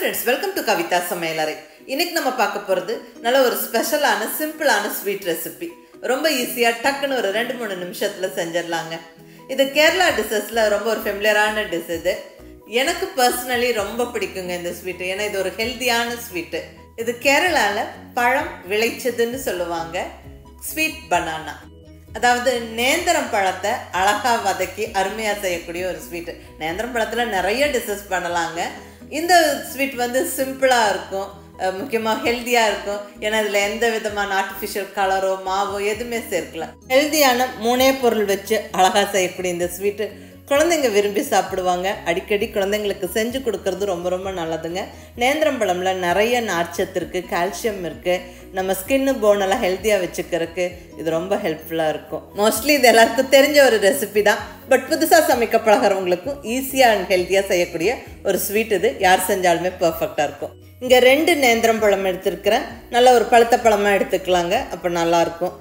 Friends welcome to Kavitha சமையலறை இன்னைக்கு நம்ம பார்க்க போகிறது நல்ல ஒரு ஸ்பெஷலான சிம்பிளான ஸ்வீட் ரெசிபி ரொம்ப ஈஸியாக டக்குன்னு ஒரு ரெண்டு மூணு நிமிஷத்தில் செஞ்சிடலாங்க. இது கேரளா டிஷ்ஷஸில் ரொம்ப ஒரு ஃபெமிலியரான டிஷ் இது. எனக்கு பர்சனலி ரொம்ப பிடிக்குங்க இந்த ஸ்வீட்டு ஏன்னா இது ஒரு ஹெல்த்தியான ஸ்வீட்டு இது கேரளாவில் பழம் விளைச்சதுன்னு சொல்லுவாங்க. ஸ்வீட் பனானா அதாவது நேந்திரம் பழத்தை அழகாக வதக்கி அருமையாக செய்யக்கூடிய ஒரு ஸ்வீட்டு நேந்திரம் பழத்தில் நிறைய டிஷ்ஷஸ் பண்ணலாங்க. இந்த ஸ்வீட் வந்து சிம்பிளாக இருக்கும் முக்கியமாக ஹெல்த்தியாக இருக்கும். ஏன்னா இதில் எந்த விதமான ஆர்டிஃபிஷியல் கலரோ மாவோ எதுவுமே சேர்க்கல. ஹெல்த்தியான மூணே பொருள் வச்சு அழகாக செய்யக்கூடிய இந்த ஸ்வீட்டு குழந்தைங்க விரும்பி சாப்பிடுவாங்க. அடிக்கடி குழந்தைங்களுக்கு செஞ்சு கொடுக்கறது ரொம்ப ரொம்ப நல்லதுங்க. நேந்திரம் பழம்ல நிறைய நார்ச்சத்து இருக்குது கால்சியம் இருக்குது நம்ம ஸ்கின்னு போனெல்லாம் ஹெல்த்தியாக வச்சுக்கிறதுக்கு இது ரொம்ப ஹெல்ப்ஃபுல்லாக இருக்கும். மோஸ்ட்லி இது எல்லாருக்கும் தெரிஞ்ச ஒரு ரெசிபி தான். பட் புதுசாக சமைக்க பழகிறவங்களுக்கும் ஈஸியாக அண்ட் ஹெல்த்தியாக செய்யக்கூடிய ஒரு ஸ்வீட் இது யார் செஞ்சாலுமே பர்ஃபெக்டாக இருக்கும். இங்கே ரெண்டு நேந்திரம் பழம் எடுத்துருக்கிறேன். நல்ல ஒரு பழுத்த பழமாக எடுத்துக்கலாங்க. அப்போ நல்லாயிருக்கும்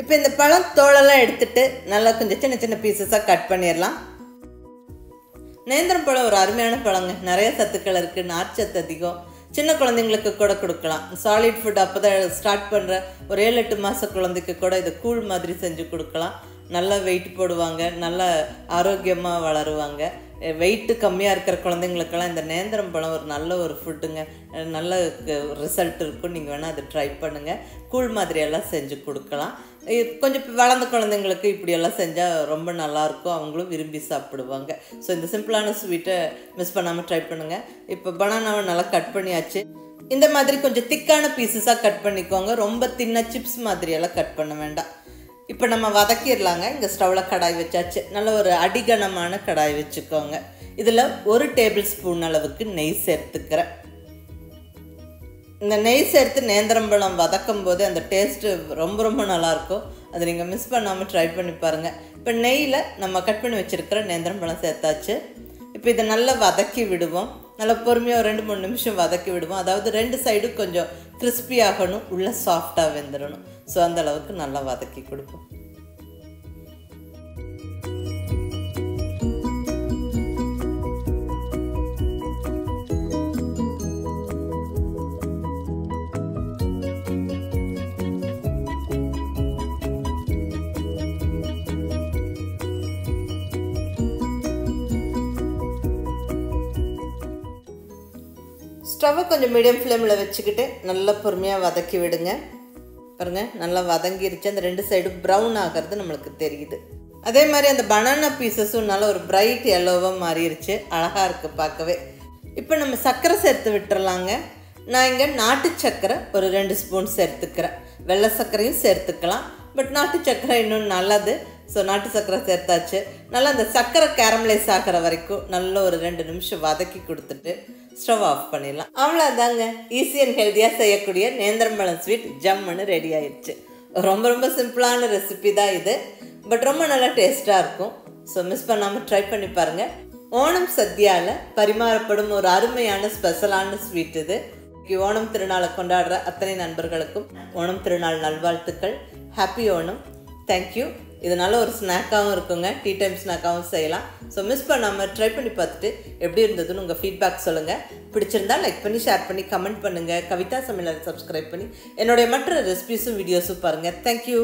இப்போ இந்த பழம் தோலெல்லாம் எடுத்துட்டு நல்லா கொஞ்சம் சின்ன சின்ன பீசஸாக கட் பண்ணிடலாம். நேந்திரம் பழம் ஒரு அருமையான பழங்க. நிறைய சத்துக்கள் இருக்குது நார்ச்சத்து அதிகம். சின்ன குழந்தைங்களுக்கு கூட கொடுக்கலாம். சாலிட் ஃபுட் அப்போ தான் ஸ்டார்ட் பண்ணுற ஒரு ஏழு எட்டு மாத குழந்தைக்கு கூட இதை கூழ் மாதிரி செஞ்சு கொடுக்கலாம். நல்லா வெயிட் போடுவாங்க. நல்லா ஆரோக்கியமாக வளருவாங்க. வெயிட்டு கம்மியாக இருக்கிற குழந்தைங்களுக்கெல்லாம் இந்த நேந்திரம் பழம் ஒரு நல்ல ஒரு ஃபுட்டுங்க நல்ல ரிசல்ட் இருக்கும். நீங்கள் வேணால் அதை ட்ரை பண்ணுங்கள் கூழ் மாதிரியெல்லாம் செஞ்சு கொடுக்கலாம். கொஞ்சம் வளர்ந்த குழந்தைங்களுக்கு இப்படியெல்லாம் செஞ்சால் ரொம்ப நல்லாயிருக்கும் அவங்களும் விரும்பி சாப்பிடுவாங்க. ஸோ இந்த சிம்பிளான ஸ்வீட்டை மிஸ் பண்ணாமல் ட்ரை பண்ணுங்கள் இப்போ பனானாவை நல்லா கட் பண்ணியாச்சு. இந்த மாதிரி கொஞ்சம் திக்கான பீசஸாக கட் பண்ணிக்கோங்க. ரொம்ப தின்ன சிப்ஸ் மாதிரியெல்லாம் கட் பண்ண வேண்டாம். இப்போ நம்ம வதக்கிடலாங்க. இங்கே ஸ்டவ்வில் கடாய் வச்சாச்சு. நல்ல ஒரு அடிகனமான கடாய் வச்சுக்கோங்க. இதில் ஒரு டேபிள் ஸ்பூன் அளவுக்கு நெய் சேர்த்துக்கிறேன். இந்த நெய் சேர்த்து நேந்திரம்பழம் வதக்கும் போது அந்த டேஸ்ட்டு ரொம்ப ரொம்ப நல்லாயிருக்கும். அதை நீங்கள் மிஸ் பண்ணாமல் ட்ரை பண்ணி பாருங்கள் இப்போ நெய்யில் நம்ம கட் பண்ணி வச்சுருக்கிற நேந்திரம்பழம் சேர்த்தாச்சு. இப்போ இதை நல்லா வதக்கி விடுவோம். நல்லா பொறுமையாக ஒரு ரெண்டு மூணு நிமிஷம் வதக்கி விடுவோம். அதாவது ரெண்டு சைடும் கொஞ்சம் கிறிஸ்பி ஆகணும். உள்ளே சாஃப்டாக வெந்துடணும் ஸோ அந்த அளவுக்கு நல்லா வதக்கி கொடுப்போம். ஸ்டவ்வை கொஞ்சம் மீடியம் ஃப்ளேமில் வச்சுக்கிட்டு நல்லா பொறுமையாக வதக்கி விடுங்க. பாருங்கள் நல்லா வதங்கிருச்சு. அந்த ரெண்டு சைடும் ப்ரௌன் ஆகிறது நம்மளுக்கு தெரியுது. அதே மாதிரி அந்த பனானா பீசஸும் நல்லா ஒரு பிரைட் எல்லோவாக மாறிடுச்சு அழகாக இருக்குது பார்க்கவே. இப்போ நம்ம சர்க்கரை சேர்த்து விட்டுறலாங்க. நான் இங்கே நாட்டு சர்க்கரை ஒரு ரெண்டு ஸ்பூன் சேர்த்துக்கிறேன். வெள்ளை சர்க்கரையும் சேர்த்துக்கலாம். பட் நாட்டு சர்க்கரை இன்னும் நல்லது. ஸோ நாட்டு சர்க்கரை சேர்த்தாச்சு. நல்லா அந்த சர்க்கரை கேரமலைஸ் ஆகிற வரைக்கும் நல்ல ஒரு ரெண்டு நிமிஷம் வதக்கி கொடுத்துட்டு ஸ்டவ் ஆஃப் பண்ணிடலாம். அவ்வளோதாங்க ஈஸி அண்ட் ஹெல்த்தியாக செய்யக்கூடிய நேந்திரம்பழம் ஸ்வீட் ஜம்முன்னு ரெடி ஆயிடுச்சு. ரொம்ப ரொம்ப சிம்பிளான ரெசிபி தான் இது. பட் ரொம்ப நல்லா டேஸ்ட்டாக இருக்கும். ஸோ மிஸ் பண்ணாமல் ட்ரை பண்ணி பாருங்கள் ஓணம் சத்யாவில் பரிமாறப்படும் ஒரு அருமையான ஸ்பெஷலான ஸ்வீட் இது. ஓணம் திருநாளை கொண்டாடுற அத்தனை நண்பர்களுக்கும் ஓணம் திருநாள் நல்வாழ்த்துக்கள். ஹாப்பி ஓணம். தேங்க்யூ இதனால் ஒரு ஸ்நாக்காகவும் இருக்குங்க. டீ டைம் ஸ்நாக்காகவும் செய்யலாம். ஸோ மிஸ் பண்ணாமல் ட்ரை பண்ணி பார்த்துட்டு எப்படி இருந்ததுன்னு உங்கள் ஃபீட்பேக் சொல்லுங்கள் பிடிச்சிருந்தா லைக் பண்ணி ஷேர் பண்ணி கமெண்ட் பண்ணுங்கள் கவிதா சமையலரை சப்ஸ்கிரைப் பண்ணி என்னுடைய மற்ற ரெசிபிஸும் வீடியோஸும் பாருங்கள் தேங்க்யூ